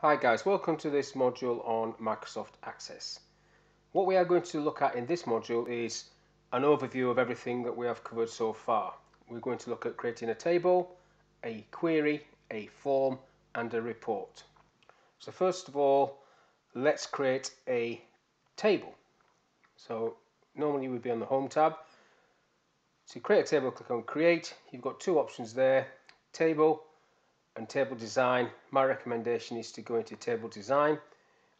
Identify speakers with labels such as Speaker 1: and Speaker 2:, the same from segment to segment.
Speaker 1: Hi guys, welcome to this module on Microsoft Access. What we are going to look at in this module is an overview of everything that we have covered so far. We're going to look at creating a table, a query, a form and a report. So first of all, let's create a table. So normally we'd be on the Home tab. To create a table, click on Create. You've got two options there, Table and table design, my recommendation is to go into table design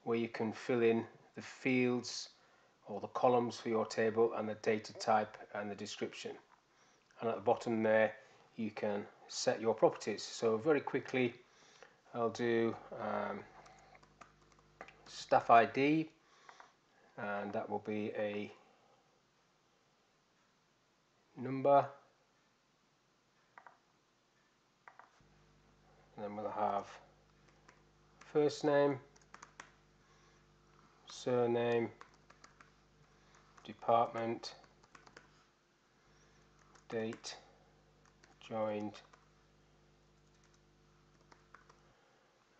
Speaker 1: where you can fill in the fields or the columns for your table and the data type and the description. And at the bottom there you can set your properties. So very quickly I'll do um, staff ID and that will be a number and then we'll have first name, surname, department, date, joined,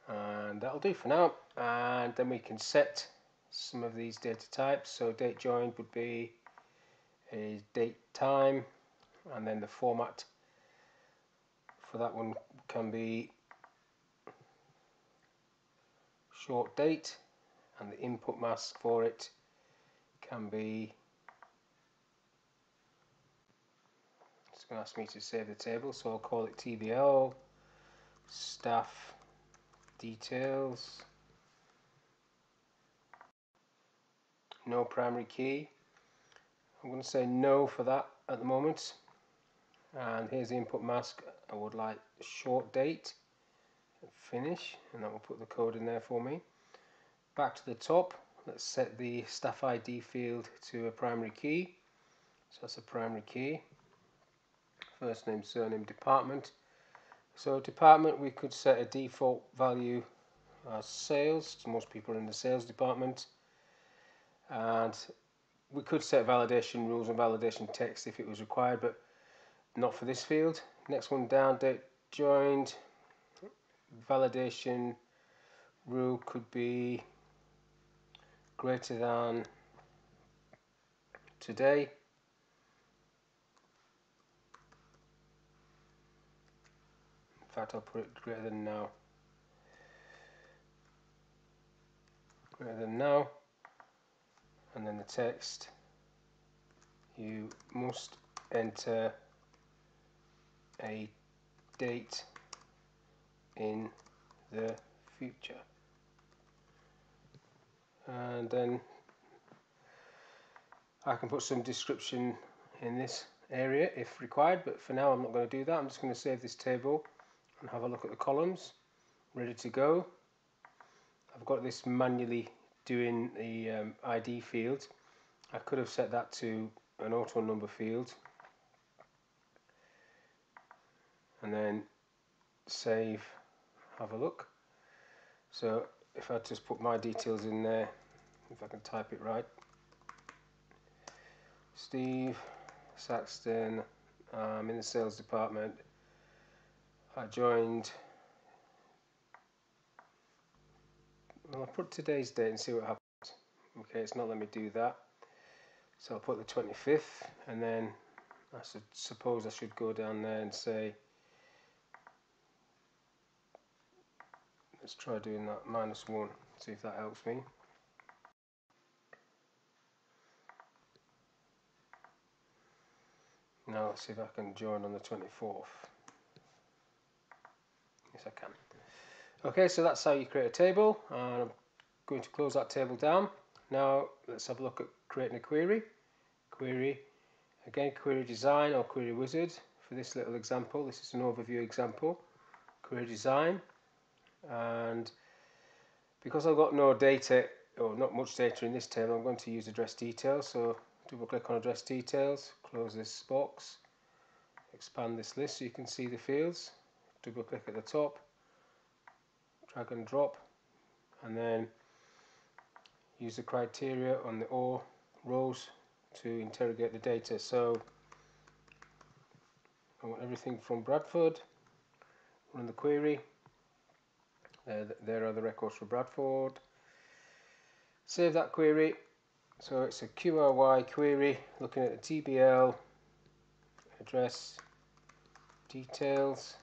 Speaker 1: and that'll do for now. And then we can set some of these data types. So date joined would be a date time, and then the format for that one can be short date and the input mask for it can be it's going to ask me to save the table so I'll call it TBL staff details no primary key. I'm going to say no for that at the moment. And here's the input mask I would like short date finish and that will put the code in there for me. Back to the top let's set the staff ID field to a primary key. So that's a primary key. First name surname department. So department we could set a default value as sales so most people are in the sales department. And we could set validation rules and validation text if it was required but not for this field. Next one down date joined validation rule could be greater than today. In fact I'll put it greater than now. Greater than now. And then the text. You must enter a date in the future. And then I can put some description in this area if required but for now I'm not going to do that. I'm just going to save this table and have a look at the columns. Ready to go. I've got this manually doing the um, ID field. I could have set that to an auto number field. And then save have a look. So if I just put my details in there if I can type it right. Steve Saxton I'm in the sales department. I joined well, I'll put today's date and see what happens. Okay it's not let me do that. So I'll put the 25th and then I suppose I should go down there and say let's try doing that minus 1 see if that helps me. Now let's see if I can join on the 24th yes I can. Okay so that's how you create a table and I'm going to close that table down. Now let's have a look at creating a query. Query again query design or query wizard. For this little example this is an overview example. Query design and because I've got no data or not much data in this table I'm going to use address details. So double click on address details close this box expand this list so you can see the fields. Double click at the top drag and drop and then use the criteria on the all rows to interrogate the data. So I want everything from Bradford run the query Uh, there are the records for Bradford. Save that query. So it's a QRY query looking at the TBL address details.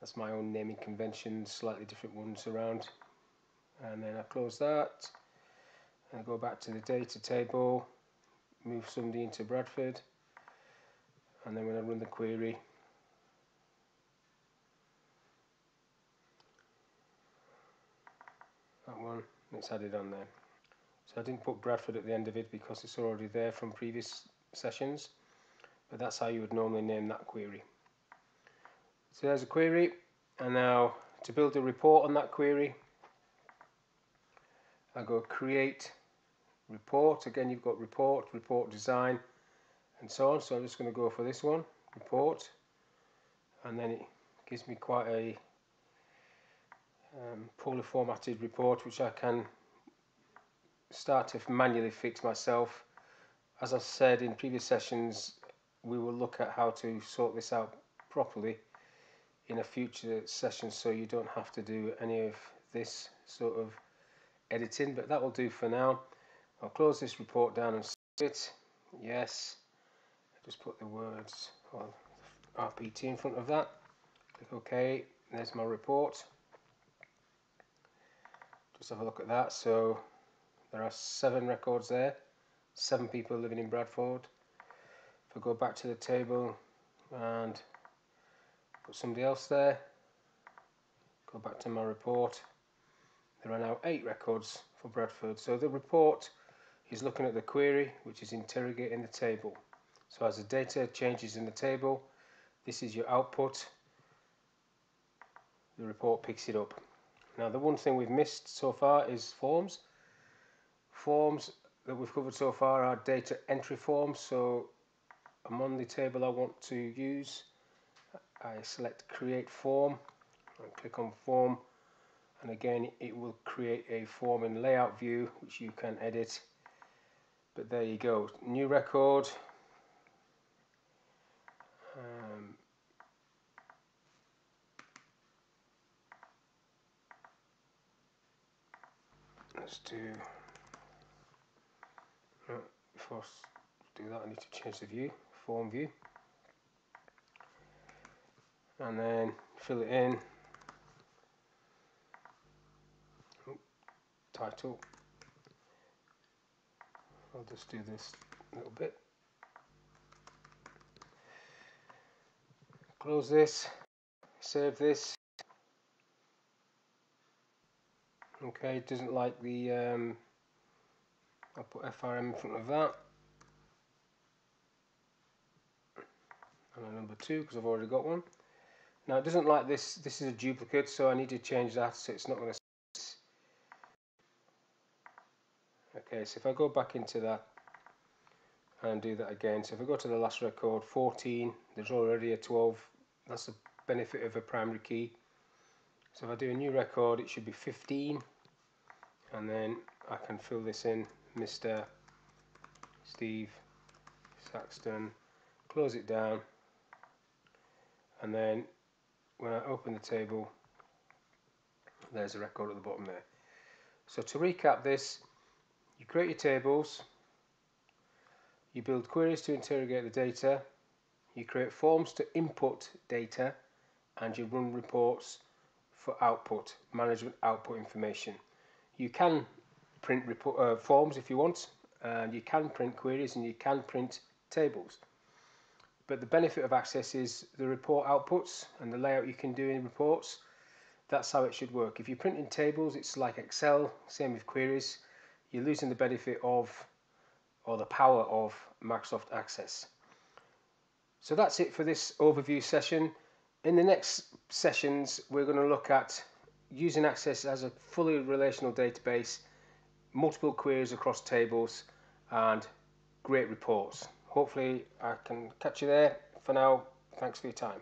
Speaker 1: That's my own naming convention, slightly different ones around. And then I close that and go back to the data table, move somebody into Bradford, and then when I run the query, that one, it's added on there. So I didn't put Bradford at the end of it because it's already there from previous sessions, but that's how you would normally name that query. So there's a query, and now to build a report on that query, I go create report. Again, you've got report, report design, and so on. So I'm just going to go for this one, report, and then it gives me quite a um, poorly formatted report, which I can start to manually fix myself. As I said in previous sessions, we will look at how to sort this out properly in a future session so you don't have to do any of this sort of editing but that will do for now. I'll close this report down and save it. Yes just put the words or RPT in front of that. Click OK there's my report just have a look at that. So there are seven records there. Seven people living in Bradford. If I go back to the table and put somebody else there go back to my report there are now eight records for Bradford. So the report is looking at the query which is interrogating the table. So as the data changes in the table this is your output. The report picks it up now the one thing we've missed so far is forms. Forms that we've covered so far are data entry forms. So I'm on the table I want to use. I select create form and click on form. And again it will create a form in layout view which you can edit. But there you go. New record. Um, let's do uh, before I do that I need to change the view form view. And then fill it in. Title. I'll just do this a little bit. Close this save this okay it doesn't like the um, I'll put FRM in front of that. And a number two because I've already got one. Now it doesn't like this, this is a duplicate so I need to change that so it's not going to Okay, so if I go back into that and do that again, so if I go to the last record, 14, there's already a 12, that's the benefit of a primary key. So if I do a new record, it should be 15, and then I can fill this in, Mr. Steve Saxton, close it down, and then when I open the table there's a record at the bottom there so to recap this you create your tables you build queries to interrogate the data you create forms to input data and you run reports for output management output information you can print report, uh, forms if you want and you can print queries and you can print tables but the benefit of Access is the report outputs and the layout you can do in reports. That's how it should work. If you're printing tables, it's like Excel, same with queries. You're losing the benefit of, or the power of Microsoft Access. So that's it for this overview session. In the next sessions, we're going to look at using Access as a fully relational database, multiple queries across tables, and great reports hopefully I can catch you there. For now, thanks for your time.